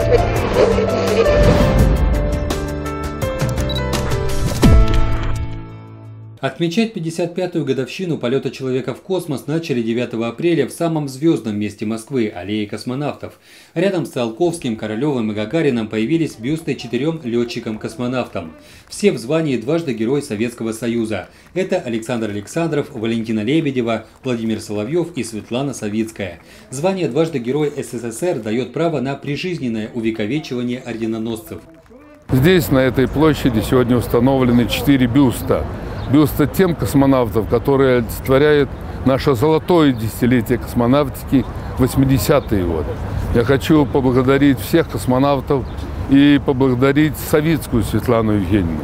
Thank you. Отмечать 55-ю годовщину полета человека в космос начали 9 апреля в самом звездном месте Москвы – аллее космонавтов. Рядом с Циолковским, Королевым и Гагарином появились бюсты четырем летчикам-космонавтам. Все в звании дважды Герой Советского Союза. Это Александр Александров, Валентина Лебедева, Владимир Соловьев и Светлана Савицкая. Звание дважды Герой СССР дает право на прижизненное увековечивание орденоносцев. Здесь, на этой площади, сегодня установлены четыре бюста – бюста тем космонавтов, которые олицетворяют наше золотое десятилетие космонавтики 80-е годы. Я хочу поблагодарить всех космонавтов и поблагодарить Советскую Светлану Евгеньевну.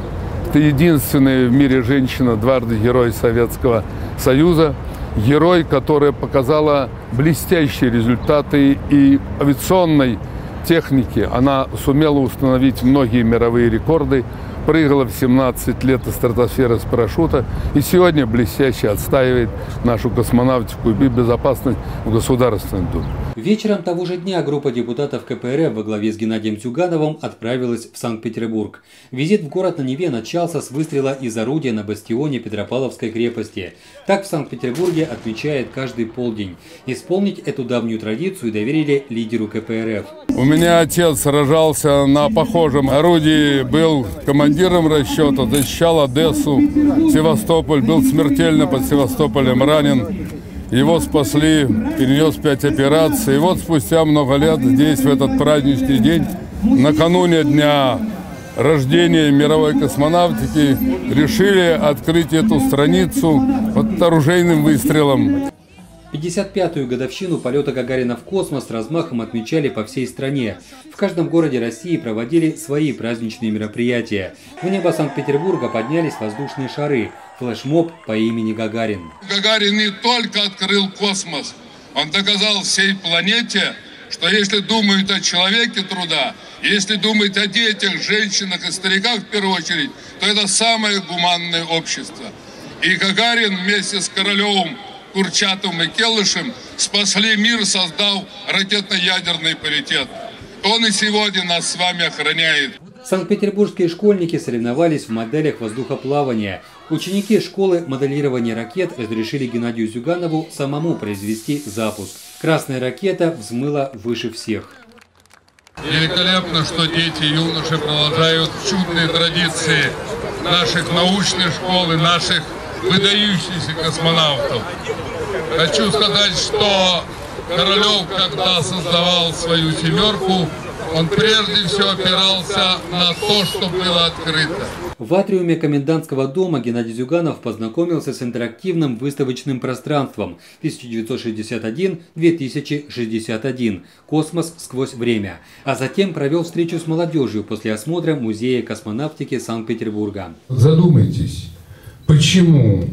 Это единственная в мире женщина, дважды герой Советского Союза, герой, которая показала блестящие результаты и авиационной техники. Она сумела установить многие мировые рекорды, прыгала в 17 лет из стратосферы с парашюта и сегодня блестяще отстаивает нашу космонавтику и безопасность в Государственном Думе. Вечером того же дня группа депутатов КПРФ во главе с Геннадием Тюгановым отправилась в Санкт-Петербург. Визит в город на Неве начался с выстрела из орудия на бастионе Петропавловской крепости. Так в Санкт-Петербурге отмечает каждый полдень. Исполнить эту давнюю традицию доверили лидеру КПРФ. У меня отец сражался на похожем орудии, был командиром расчета, защищал Одессу, Севастополь, был смертельно под Севастополем ранен. Его спасли, перенес пять операций. И вот спустя много лет здесь, в этот праздничный день, накануне дня рождения мировой космонавтики, решили открыть эту страницу вот оружейным выстрелом. 55-ю годовщину полета Гагарина в космос размахом отмечали по всей стране. В каждом городе России проводили свои праздничные мероприятия. В небо Санкт-Петербурга поднялись воздушные шары – флешмоб по имени Гагарин. Гагарин не только открыл космос, он доказал всей планете, что если думают о человеке труда, если думают о детях, женщинах и стариках в первую очередь, то это самое гуманное общество. И Гагарин вместе с Королевым, Курчатовым и Келышем спасли мир, создав ракетно-ядерный паритет. Он и сегодня нас с вами охраняет. Санкт-петербургские школьники соревновались в моделях воздухоплавания. Ученики школы моделирования ракет разрешили Геннадию Зюганову самому произвести запуск. Красная ракета взмыла выше всех. Великолепно, что дети и юноши продолжают чудные традиции наших научных школ и наших выдающихся космонавтов. Хочу сказать, что Королев, когда создавал свою семерку, он прежде всего опирался на то, что было открыто. В атриуме комендантского дома Геннадий Зюганов познакомился с интерактивным выставочным пространством 1961-2061 «Космос сквозь время», а затем провел встречу с молодежью после осмотра Музея космонавтики Санкт-Петербурга. Задумайтесь, почему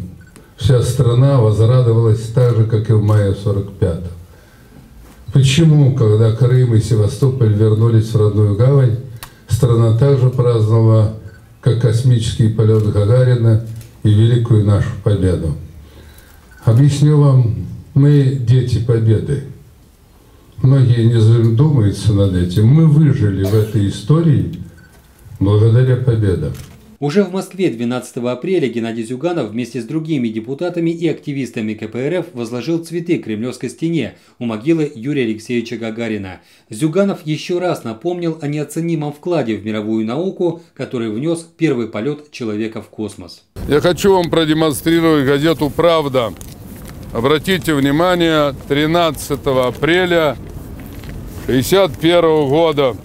вся страна возрадовалась так же, как и в мае 45-го? Почему, когда Крым и Севастополь вернулись в родную гавань, страна также праздновала, как космический полет Гагарина и великую нашу победу? Объясню вам, мы дети победы. Многие не задумываются над этим. Мы выжили в этой истории благодаря победам. Уже в Москве 12 апреля Геннадий Зюганов вместе с другими депутатами и активистами КПРФ возложил цветы к Кремлевской стене у могилы Юрия Алексеевича Гагарина. Зюганов еще раз напомнил о неоценимом вкладе в мировую науку, который внес первый полет человека в космос. Я хочу вам продемонстрировать газету «Правда». Обратите внимание, 13 апреля 1951 года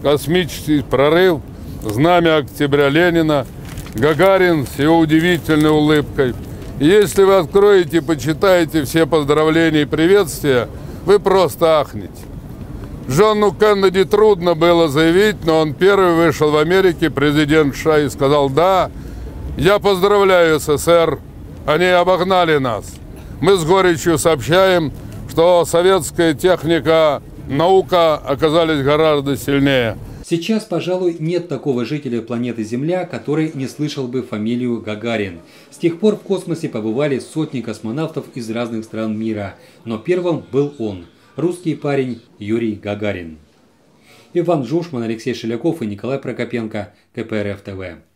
космический прорыв – знамя октября Ленина, Гагарин с его удивительной улыбкой. И если вы откроете и почитаете все поздравления и приветствия, вы просто ахнете. Джону Кеннеди трудно было заявить, но он первый вышел в Америке, президент США, и сказал, да, я поздравляю СССР, они обогнали нас. Мы с горечью сообщаем, что советская техника, наука оказались гораздо сильнее. Сейчас, пожалуй, нет такого жителя планеты Земля, который не слышал бы фамилию Гагарин. С тех пор в космосе побывали сотни космонавтов из разных стран мира, но первым был он – русский парень Юрий Гагарин. Иван Жушман, Алексей Шеляков и Николай Прокопенко, КПРФ ТВ.